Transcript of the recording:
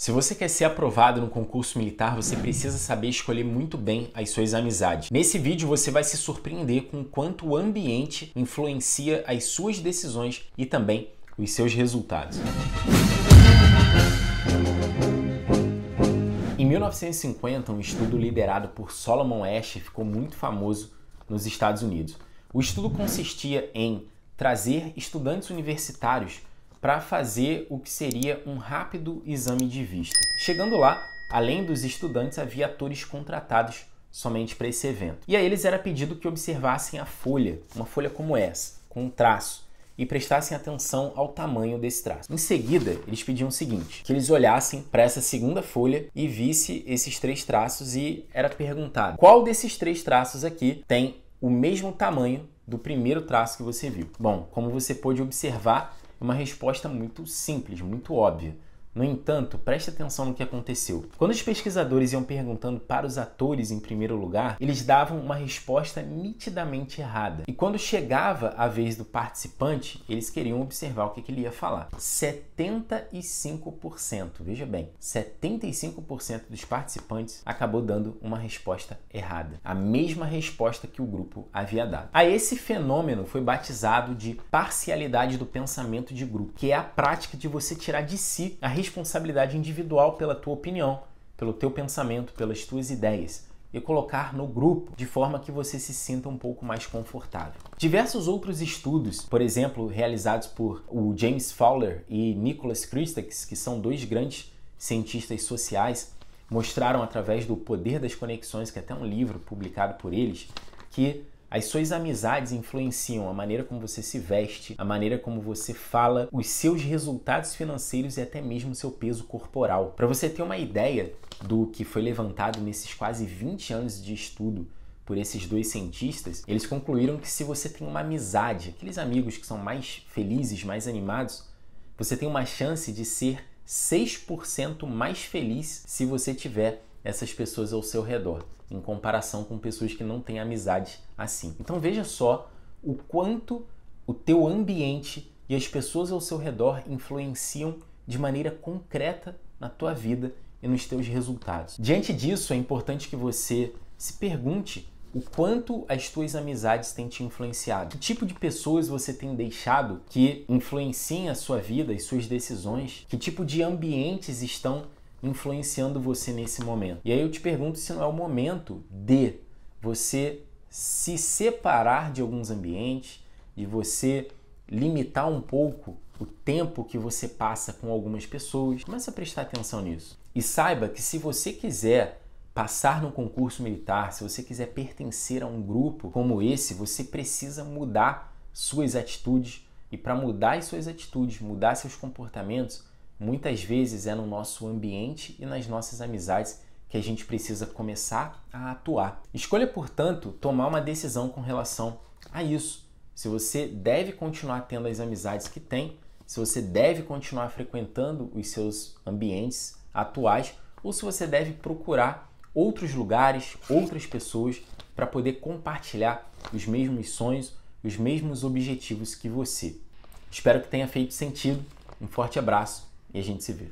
Se você quer ser aprovado no concurso militar, você precisa saber escolher muito bem as suas amizades. Nesse vídeo você vai se surpreender com quanto o ambiente influencia as suas decisões e também os seus resultados. Em 1950, um estudo liderado por Solomon Ash ficou muito famoso nos Estados Unidos. O estudo consistia em trazer estudantes universitários para fazer o que seria um rápido exame de vista. Chegando lá, além dos estudantes, havia atores contratados somente para esse evento. E a eles era pedido que observassem a folha, uma folha como essa, com um traço, e prestassem atenção ao tamanho desse traço. Em seguida, eles pediam o seguinte: que eles olhassem para essa segunda folha e visse esses três traços e era perguntado: qual desses três traços aqui tem o mesmo tamanho do primeiro traço que você viu? Bom, como você pôde observar, uma resposta muito simples, muito óbvia. No entanto, preste atenção no que aconteceu. Quando os pesquisadores iam perguntando para os atores em primeiro lugar, eles davam uma resposta nitidamente errada. E quando chegava a vez do participante, eles queriam observar o que, ele ia falar. 75%, veja bem, 75% dos participantes acabou dando uma resposta errada. A mesma resposta que o grupo havia dado. A esse fenômeno foi batizado de parcialidade do pensamento de grupo, que é a prática de você tirar de si a responsabilidade individual pela tua opinião, pelo teu pensamento, pelas tuas ideias e colocar no grupo de forma que você se sinta um pouco mais confortável. Diversos outros estudos, por exemplo, realizados por o James Fowler e Nicholas Christakis, que são dois grandes cientistas sociais, mostraram através do poder das conexões, que é até um livro publicado por eles, que as suas amizades influenciam a maneira como você se veste, a maneira como você fala, os seus resultados financeiros e até mesmo seu peso corporal. Para você ter uma ideia do que foi levantado nesses quase 20 anos de estudo por esses dois cientistas, eles concluíram que se você tem uma amizade, aqueles amigos que são mais felizes, mais animados, você tem uma chance de ser 6% mais feliz se você tiver essas pessoas ao seu redor, em comparação com pessoas que não têm amizade assim. Então veja só o quanto o teu ambiente e as pessoas ao seu redor influenciam de maneira concreta na tua vida e nos teus resultados. Diante disso, é importante que você se pergunte o quanto as tuas amizades têm te influenciado. Que tipo de pessoas você tem deixado que influenciem a sua vida, as suas decisões? Que tipo de ambientes estão influenciando você nesse momento. E aí eu te pergunto se não é o momento de você se separar de alguns ambientes, de você limitar um pouco o tempo que você passa com algumas pessoas. Comece a prestar atenção nisso. E saiba que se você quiser passar no concurso militar, se você quiser pertencer a um grupo como esse, você precisa mudar suas atitudes. E para mudar as suas atitudes, mudar seus comportamentos, muitas vezes é no nosso ambiente e nas nossas amizades que a gente precisa começar a atuar. Escolha, portanto, tomar uma decisão com relação a isso. Se você deve continuar tendo as amizades que tem, se você deve continuar frequentando os seus ambientes atuais ou se você deve procurar outros lugares, outras pessoas para poder compartilhar os mesmos sonhos, os mesmos objetivos que você. Espero que tenha feito sentido. Um forte abraço e a gente se vê.